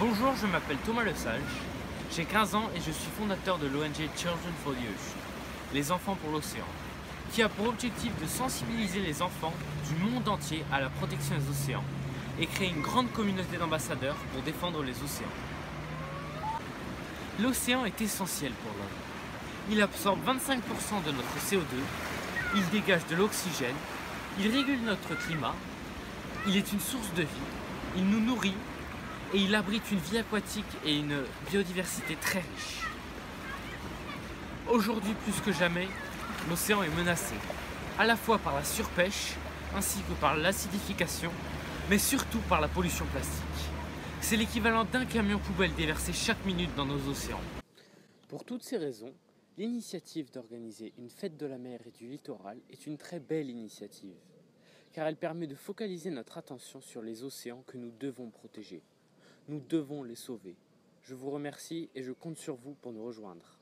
Bonjour, je m'appelle Thomas Lesage, j'ai 15 ans et je suis fondateur de l'ONG Children for the Ocean, les enfants pour l'océan, qui a pour objectif de sensibiliser les enfants du monde entier à la protection des océans et créer une grande communauté d'ambassadeurs pour défendre les océans. L'océan est essentiel pour l'homme. Il absorbe 25% de notre CO2, il dégage de l'oxygène, il régule notre climat, il est une source de vie, il nous nourrit et il abrite une vie aquatique et une biodiversité très riche. Aujourd'hui plus que jamais, l'océan est menacé, à la fois par la surpêche ainsi que par l'acidification, mais surtout par la pollution plastique. C'est l'équivalent d'un camion poubelle déversé chaque minute dans nos océans. Pour toutes ces raisons, l'initiative d'organiser une fête de la mer et du littoral est une très belle initiative, car elle permet de focaliser notre attention sur les océans que nous devons protéger. Nous devons les sauver. Je vous remercie et je compte sur vous pour nous rejoindre.